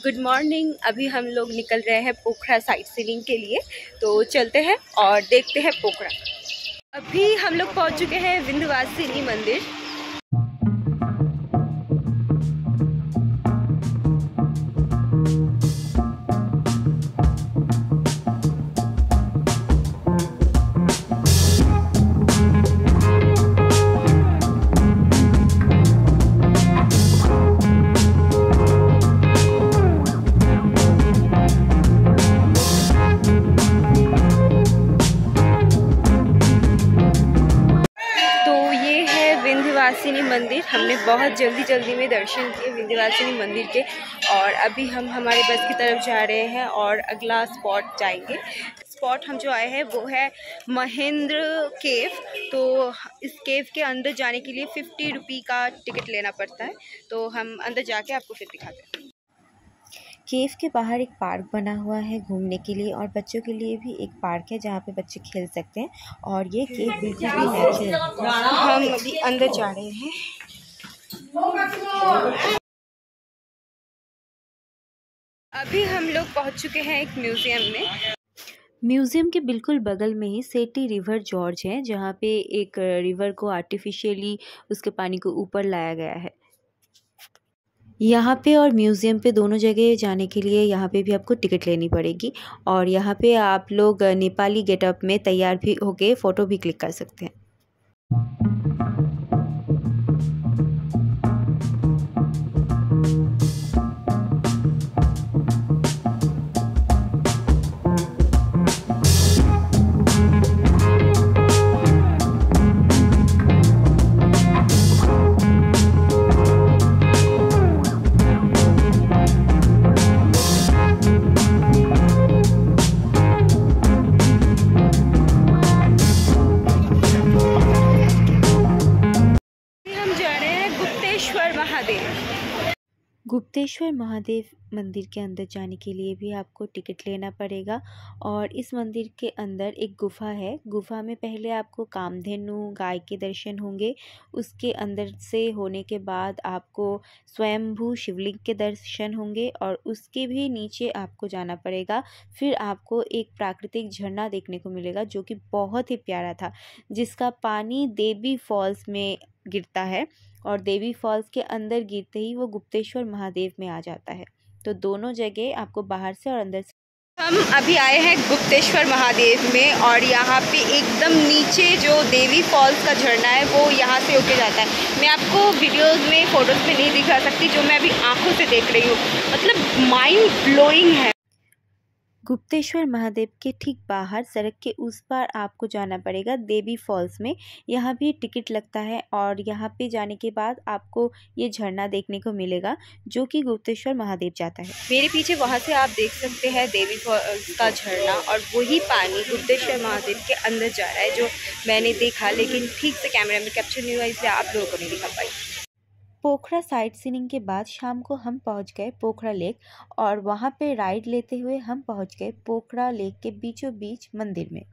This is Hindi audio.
गुड मॉर्निंग अभी हम लोग निकल रहे हैं पोखरा साइट सीलिंग के लिए। तो चलते हैं और देखते हैं पोखरा। अभी हम लोग पहुँच चुके हैं विंध्यवासिनी मंदिर। विंध्यवासिनी मंदिर, हमने बहुत जल्दी जल्दी में दर्शन किए विंध्यवासिनी मंदिर के और अभी हम हमारे बस की तरफ़ जा रहे हैं और अगला स्पॉट जाएँगे। स्पॉट हम जो आए हैं वो है महेंद्र केव। तो इस केव के अंदर जाने के लिए फिफ्टी रुपी का टिकट लेना पड़ता है। तो हम अंदर जाके आपको फिर दिखाते हैं। केव के बाहर एक पार्क बना हुआ है घूमने के लिए और बच्चों के लिए भी एक पार्क है जहाँ पे बच्चे खेल सकते हैं और ये केव बिल्कुल भी नेचुरल हम अभी अंदर जा रहे हैं। अभी हम लोग पहुँच चुके हैं एक म्यूज़ियम में। म्यूज़ियम के बिल्कुल बगल में ही सेटी रिवर जॉर्ज है जहाँ पे एक रिवर को आर्टिफिशियली उसके पानी को ऊपर लाया गया है। यहाँ पे और म्यूज़ियम पे दोनों जगह जाने के लिए यहाँ पे भी आपको टिकट लेनी पड़ेगी। और यहाँ पे आप लोग नेपाली गेटअप में तैयार भी होके फ़ोटो भी क्लिक कर सकते हैं। गुप्तेश्वर महादेव मंदिर के अंदर जाने के लिए भी आपको टिकट लेना पड़ेगा और इस मंदिर के अंदर एक गुफ़ा है। गुफ़ा में पहले आपको कामधेनु, गाय के दर्शन होंगे। उसके अंदर से होने के बाद आपको स्वयंभू शिवलिंग के दर्शन होंगे और उसके भी नीचे आपको जाना पड़ेगा। फिर आपको एक प्राकृतिक झरना देखने को मिलेगा जो कि बहुत ही प्यारा था, जिसका पानी देवी फॉल्स में गिरता है और देवी फॉल्स के अंदर गिरते ही वो गुप्तेश्वर महादेव में आ जाता है। तो दोनों जगह आपको बाहर से और अंदर से हम अभी आए हैं गुप्तेश्वर महादेव में और यहाँ पे एकदम नीचे जो देवी फॉल्स का झरना है, वो यहाँ से होके जाता है। मैं आपको वीडियोस में फ़ोटोज़ में नहीं दिखा सकती, जो मैं अभी आँखों से देख रही हूँ। मतलब माइंड ब्लोइंग है। गुप्तेश्वर महादेव के ठीक बाहर सड़क के उस पार आपको जाना पड़ेगा देवी फॉल्स में। यहाँ भी टिकट लगता है और यहाँ पे जाने के बाद आपको ये झरना देखने को मिलेगा, जो कि गुप्तेश्वर महादेव जाता है। मेरे पीछे वहाँ से आप देख सकते हैं देवी फॉल्स का झरना और वही पानी गुप्तेश्वर महादेव के अंदर जा रहा है, जो मैंने देखा, लेकिन ठीक से कैमरा में कैप्चर नहीं हुआ, इसलिए आप लोगों को नहीं दिखा पाई। पोखरा साइट सीनिंग के बाद शाम को हम पहुँच गए पोखरा लेक और वहाँ पे राइड लेते हुए हम पहुँच गए पोखरा लेक के बीचों बीच मंदिर में।